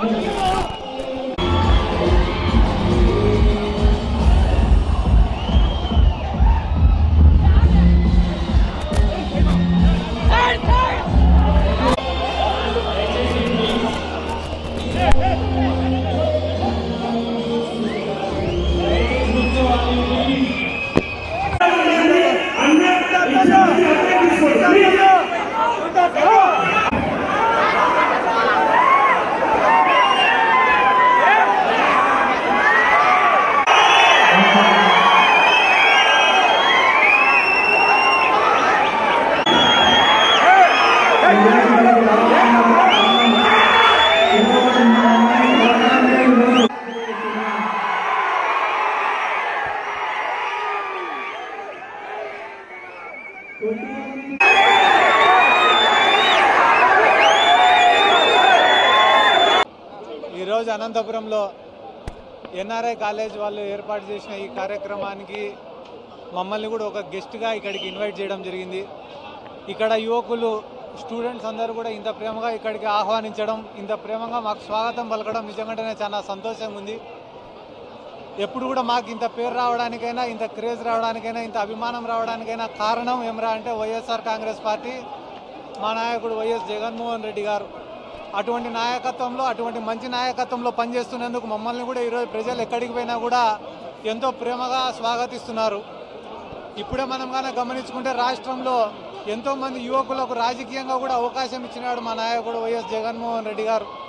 Hey! ఈరోజు అనంతపురంలో NRI college వాళ్ళు ఏర్పాటు చేసిన ఈ కార్యక్రమానికి మమ్మల్ని కూడా ఒక గెస్ట్గా ఇక్కడికి ఇన్వైట్ చేయడం జరిగింది. ఇక్కడ యువకులు స్టూడెంట్స్ అందరూ కూడా ఇంత ప్రేమగా ఇక్కడికి ఆహ్వానించడం ఇంత ప్రేమగా మాకు స్వాగతం పలకడం నిజంగానే చాలా సంతోషంగా ఉంది. ఎప్పుడు కూడా మాకు ఇంత పేరు రావడానికైనా ఇంత క్రేజ్ రావడానికైనా ఇంత అభిమానం రావడానికైనా కారణం ఏమరా అంటే వైఎస్ఆర్ కాంగ్రెస్ పార్టీ మా నాయకుడు వైఎస్ జగన్మోహన్ రెడ్డి గారు. అటువంటి నాయకత్వంలో అటువంటి మంచి నాయకత్వంలో పనిచేస్తున్నందుకు మమ్మల్ని కూడా ఈరోజు ప్రజలు ఎక్కడికి పోయినా కూడా ఎంతో ప్రేమగా స్వాగతిస్తున్నారు. ఇప్పుడే మనం కానీ గమనించుకుంటే రాష్ట్రంలో ఎంతోమంది యువకులకు రాజకీయంగా కూడా అవకాశం ఇచ్చినాడు మా నాయకుడు వైఎస్ జగన్మోహన్ రెడ్డి గారు.